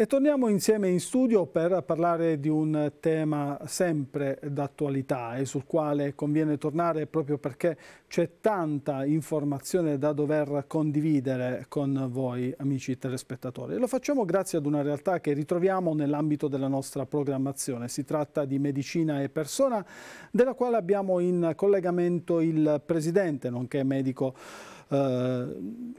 E torniamo insieme in studio per parlare di un tema sempre d'attualità e sul quale conviene tornare proprio perché c'è tanta informazione da dover condividere con voi amici telespettatori. Lo facciamo grazie ad una realtà che ritroviamo nell'ambito della nostra programmazione. Si tratta di Medicina e Persona, della quale abbiamo in collegamento il presidente, nonché medico eh,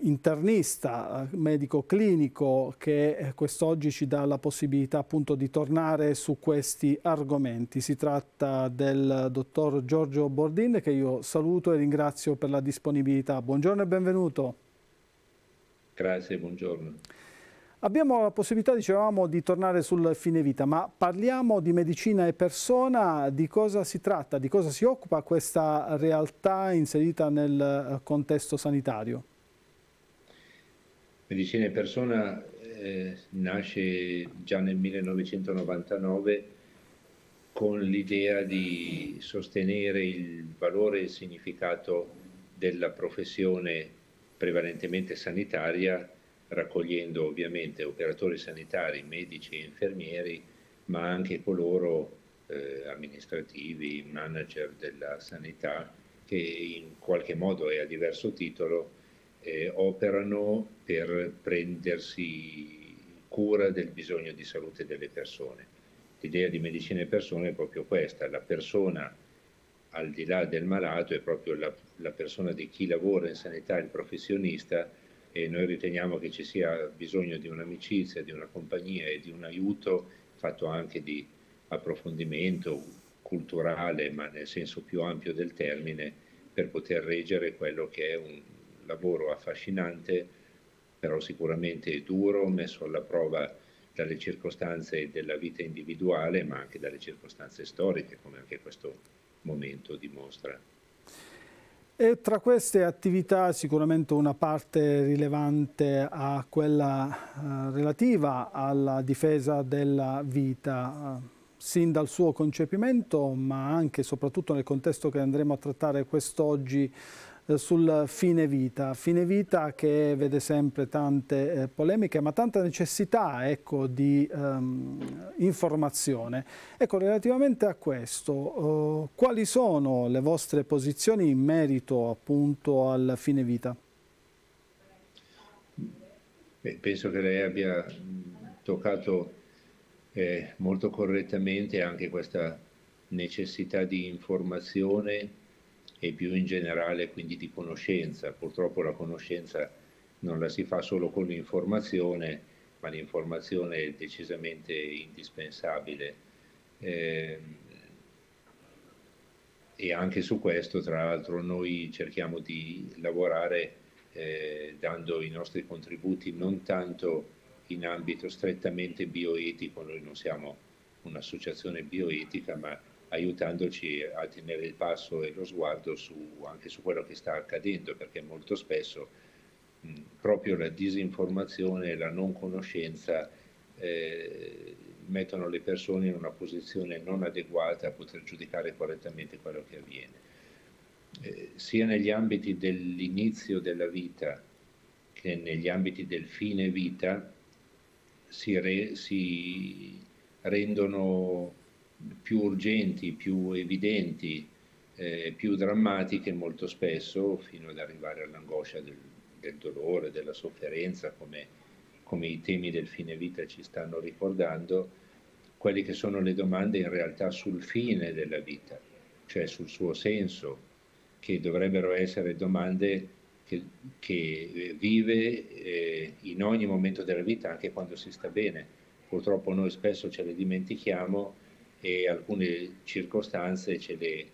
internista, medico clinico che quest'oggi ci dà la possibilità appunto di tornare su questi argomenti. Si tratta del dottor Giorgio Bordin che io saluto e ringrazio per la disponibilità. Buongiorno e benvenuto. Grazie, buongiorno. Abbiamo la possibilità, dicevamo, di tornare sul fine vita, ma parliamo di medicina e persona, di cosa si tratta, di cosa si occupa questa realtà inserita nel eh, contesto sanitario? Medicina e persona eh, nasce già nel 1999 con l'idea di sostenere il valore e il significato della professione prevalentemente sanitaria raccogliendo ovviamente operatori sanitari, medici e infermieri, ma anche coloro eh, amministrativi, manager della sanità che in qualche modo e a diverso titolo eh, operano per prendersi cura del bisogno di salute delle persone. L'idea di medicina e persone è proprio questa, la persona al di là del malato è proprio la, la persona di chi lavora in sanità, il professionista, e noi riteniamo che ci sia bisogno di un'amicizia, di una compagnia e di un aiuto fatto anche di approfondimento culturale, ma nel senso più ampio del termine, per poter reggere quello che è un lavoro affascinante, però sicuramente duro, messo alla prova dalle circostanze della vita individuale, ma anche dalle circostanze storiche, come anche questo momento dimostra. E tra queste attività sicuramente una parte rilevante a quella eh, relativa alla difesa della vita, eh, sin dal suo concepimento ma anche e soprattutto nel contesto che andremo a trattare quest'oggi sul fine vita, fine vita che vede sempre tante eh, polemiche ma tanta necessità ecco, di ehm, informazione. Ecco, relativamente a questo, eh, quali sono le vostre posizioni in merito appunto al fine vita? Beh, penso che lei abbia toccato eh, molto correttamente anche questa necessità di informazione e più in generale quindi di conoscenza. Purtroppo la conoscenza non la si fa solo con l'informazione, ma l'informazione è decisamente indispensabile. Eh, e anche su questo, tra l'altro, noi cerchiamo di lavorare eh, dando i nostri contributi non tanto in ambito strettamente bioetico, noi non siamo un'associazione bioetica, ma aiutandoci a tenere il passo e lo sguardo su, anche su quello che sta accadendo, perché molto spesso mh, proprio la disinformazione e la non conoscenza eh, mettono le persone in una posizione non adeguata a poter giudicare correttamente quello che avviene. Eh, sia negli ambiti dell'inizio della vita che negli ambiti del fine vita si, re, si rendono più urgenti, più evidenti, eh, più drammatiche molto spesso, fino ad arrivare all'angoscia del, del dolore, della sofferenza, come, come i temi del fine vita ci stanno ricordando, quelle che sono le domande in realtà sul fine della vita, cioè sul suo senso, che dovrebbero essere domande che, che vive eh, in ogni momento della vita, anche quando si sta bene. Purtroppo noi spesso ce le dimentichiamo e alcune circostanze ce le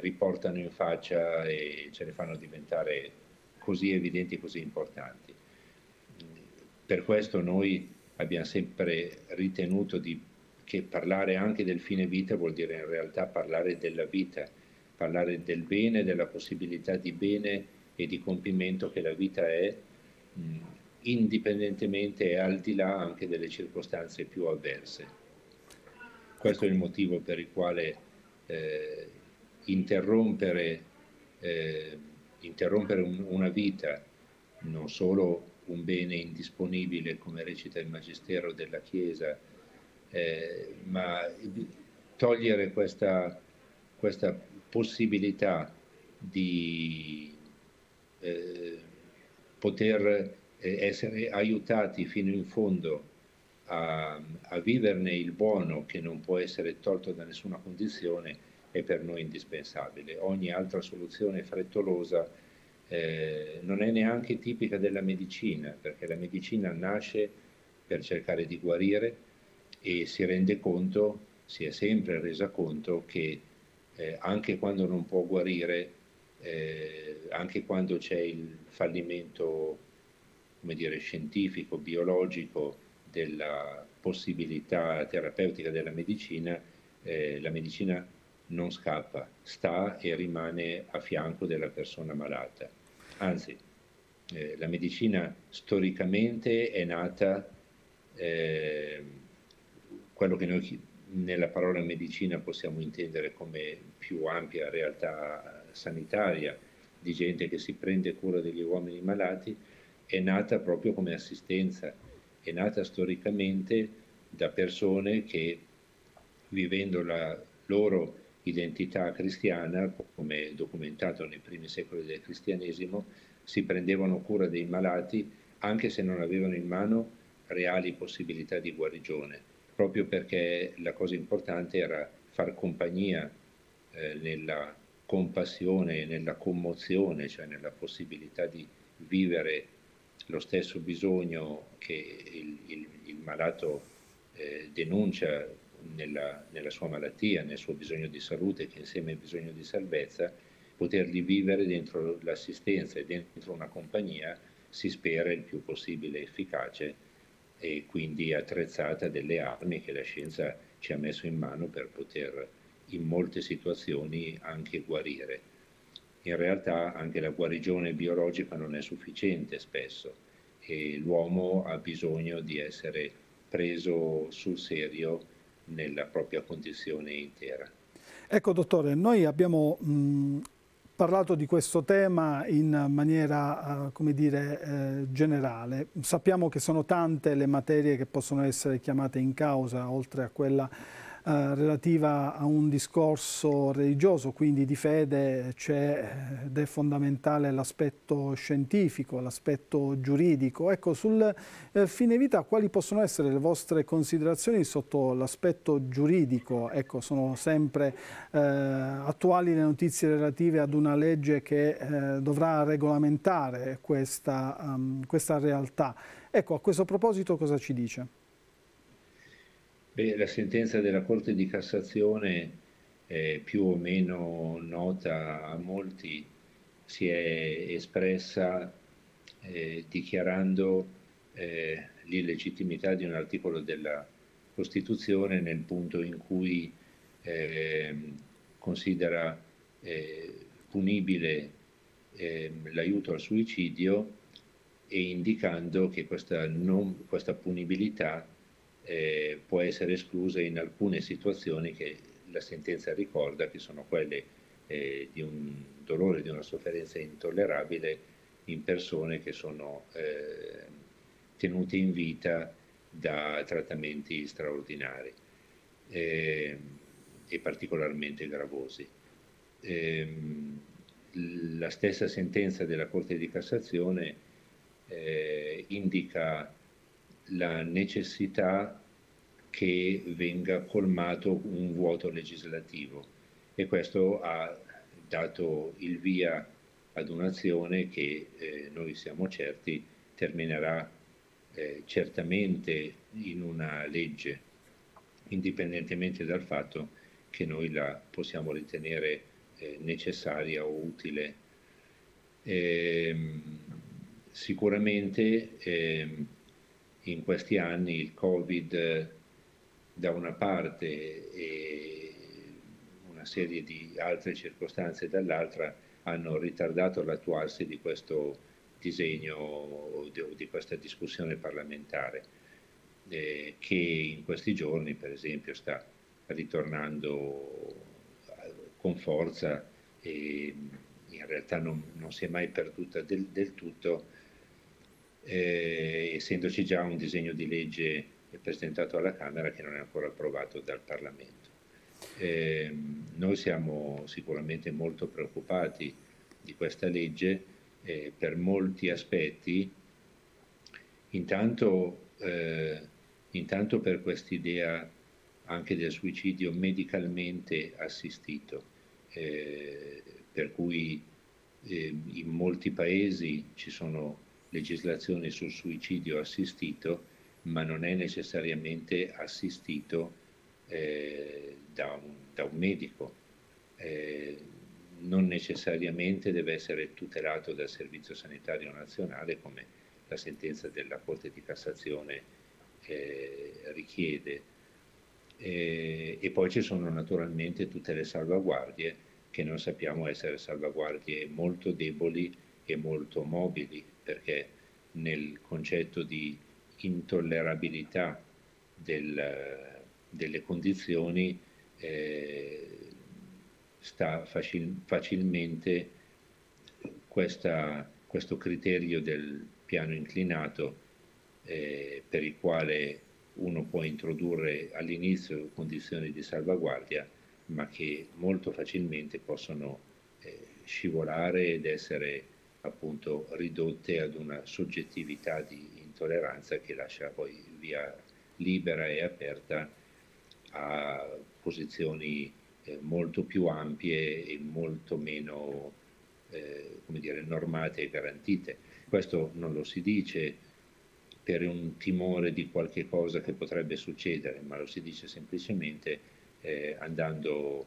riportano in faccia e ce le fanno diventare così evidenti, così importanti. Per questo noi abbiamo sempre ritenuto di, che parlare anche del fine vita vuol dire in realtà parlare della vita, parlare del bene, della possibilità di bene e di compimento che la vita è, indipendentemente e al di là anche delle circostanze più avverse. Questo è il motivo per il quale eh, interrompere, eh, interrompere un, una vita, non solo un bene indisponibile come recita il Magistero della Chiesa, eh, ma togliere questa, questa possibilità di eh, poter eh, essere aiutati fino in fondo a, a, viverne il buono che non può essere tolto da nessuna condizione è per noi indispensabile. Ogni altra soluzione frettolosa eh, non è neanche tipica della medicina, perché la medicina nasce per cercare di guarire e si rende conto, si è sempre resa conto che eh, anche quando non può guarire, eh, anche quando c'è il fallimento come dire, scientifico, biologico della possibilità terapeutica della medicina, eh, la medicina non scappa, sta e rimane a fianco della persona malata. Anzi, eh, la medicina storicamente è nata, eh, quello che noi nella parola medicina possiamo intendere come più ampia realtà sanitaria, di gente che si prende cura degli uomini malati, è nata proprio come assistenza, è nata storicamente da persone che vivendo la loro identità cristiana, come documentato nei primi secoli del cristianesimo, si prendevano cura dei malati anche se non avevano in mano reali possibilità di guarigione, proprio perché la cosa importante era far compagnia eh, nella compassione e nella commozione, cioè nella possibilità di vivere lo stesso bisogno che il, il, il malato eh, denuncia nella, nella, sua malattia, nel suo bisogno di salute, che insieme al bisogno di salvezza, poterli vivere dentro l'assistenza e dentro una compagnia si spera il più possibile efficace e quindi attrezzata delle armi che la scienza ci ha messo in mano per poter in molte situazioni anche guarire. In realtà anche la guarigione biologica non è sufficiente spesso e l'uomo ha bisogno di essere preso sul serio nella propria condizione intera. Ecco dottore, noi abbiamo mh, parlato di questo tema in maniera, uh, come dire, eh, generale. Sappiamo che sono tante le materie che possono essere chiamate in causa, oltre a quella eh, relativa a un discorso religioso, quindi di fede c'è ed è fondamentale l'aspetto scientifico, l'aspetto giuridico. Ecco, sul eh, fine vita quali possono essere le vostre considerazioni sotto l'aspetto giuridico? Ecco, sono sempre eh, attuali le notizie relative ad una legge che eh, dovrà regolamentare questa, um, questa realtà. Ecco, a questo proposito cosa ci dice? Beh, la sentenza della Corte di Cassazione è più o meno nota a molti, si è espressa eh, dichiarando eh, l'illegittimità di un articolo della Costituzione nel punto in cui eh, considera eh, punibile ehm, l'aiuto al suicidio e indicando che questa, non, questa punibilità eh, può essere esclusa in alcune situazioni che la sentenza ricorda, che sono quelle eh, di un dolore, di una sofferenza intollerabile in persone che sono eh, tenute in vita da trattamenti straordinari eh, e particolarmente gravosi. Ehm, la stessa sentenza della Corte di Cassazione eh, indica la necessità che venga colmato un vuoto legislativo e questo ha dato il via ad un'azione che eh, noi siamo certi terminerà eh, certamente in una legge, indipendentemente dal fatto che noi la possiamo ritenere eh, necessaria o utile. Ehm, sicuramente ehm, in questi anni il Covid da una parte e una serie di altre circostanze dall'altra hanno ritardato l'attuarsi di questo disegno o di, questa discussione parlamentare eh, che in questi giorni per esempio sta ritornando con forza e in realtà non, non si è mai perduta del, del tutto eh, essendoci già un disegno di legge presentato alla Camera che non è ancora approvato dal Parlamento. Eh, noi siamo sicuramente molto preoccupati di questa legge eh, per molti aspetti, intanto, eh, intanto per quest'idea anche del suicidio medicalmente assistito, eh, per cui eh, in molti paesi ci sono legislazioni sul suicidio assistito, ma non è necessariamente assistito eh, da, un, da, un, medico. Eh, non necessariamente deve essere tutelato dal Servizio Sanitario Nazionale come la sentenza della Corte di Cassazione eh, richiede. e poi ci sono naturalmente tutte le salvaguardie che non sappiamo essere salvaguardie molto deboli e molto mobili, perché nel concetto di intollerabilità del, delle condizioni eh, sta facil, facilmente questa, questo criterio del piano inclinato eh, per il quale uno può introdurre all'inizio condizioni di salvaguardia ma che molto facilmente possono eh, scivolare ed essere appunto ridotte ad una soggettività di intolleranza che lascia poi via libera e aperta a posizioni eh, molto più ampie e molto meno eh, come dire, normate e garantite. Questo non lo si dice per un timore di qualche cosa che potrebbe succedere, ma lo si dice semplicemente eh, andando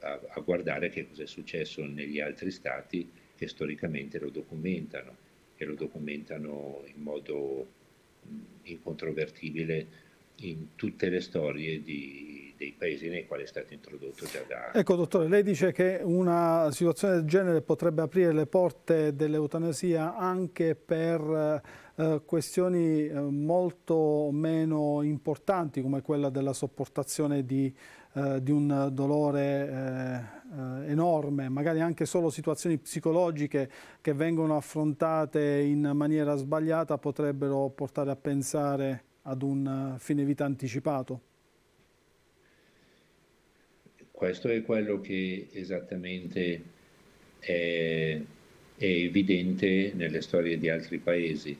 a, a guardare che cosa è successo negli altri stati che storicamente lo documentano e lo documentano in modo incontrovertibile in tutte le storie di, dei paesi nei quali è stato introdotto già da... Ecco dottore, lei dice che una situazione del genere potrebbe aprire le porte dell'eutanasia anche per eh, questioni eh, molto meno importanti come quella della sopportazione di eh, di un dolore eh, eh, enorme, magari anche solo situazioni psicologiche che vengono affrontate in maniera sbagliata potrebbero portare a pensare ad un fine vita anticipato? Questo è quello che esattamente è, è evidente nelle storie di altri paesi,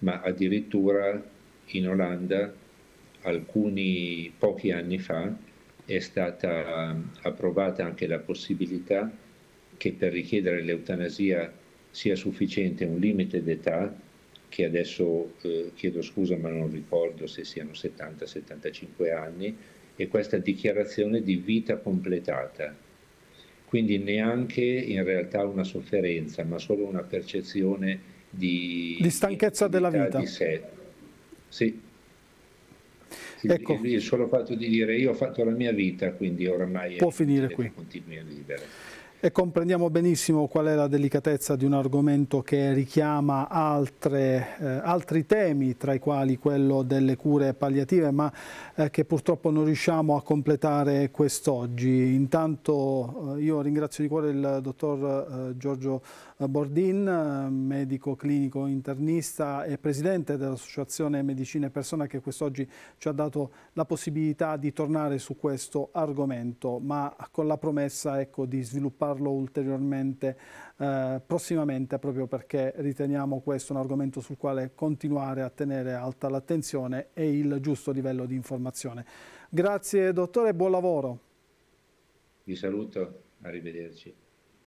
ma addirittura in Olanda alcuni pochi anni fa è stata um, approvata anche la possibilità che per richiedere l'eutanasia sia sufficiente un limite d'età che adesso eh, chiedo scusa ma non ricordo se siano 70-75 anni e questa dichiarazione di vita completata. Quindi neanche in realtà una sofferenza, ma solo una percezione di, di stanchezza della vita. Di sé. Sì, ecco. il, solo fatto di dire io ho fatto la mia vita, quindi oramai può finire qui. continui a vivere. E comprendiamo benissimo qual è la delicatezza di un argomento che richiama altre, eh, altri temi, tra i quali quello delle cure palliative, ma eh, che purtroppo non riusciamo a completare quest'oggi. Intanto eh, io ringrazio di cuore il dottor eh, Giorgio Bordin, medico clinico internista e presidente dell'Associazione Medicina e Persona che quest'oggi ci ha dato la possibilità di tornare su questo argomento, ma con la promessa ecco, di svilupparlo ulteriormente eh, prossimamente proprio perché riteniamo questo un argomento sul quale continuare a tenere alta l'attenzione e il giusto livello di informazione. Grazie dottore buon lavoro. Vi saluto, arrivederci.